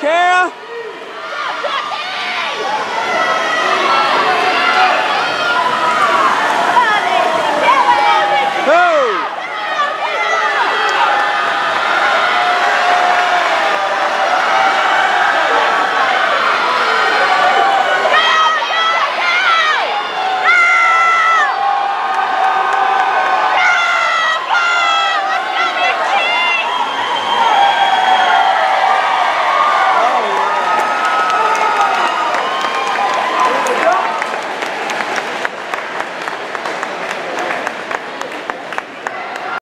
Kara.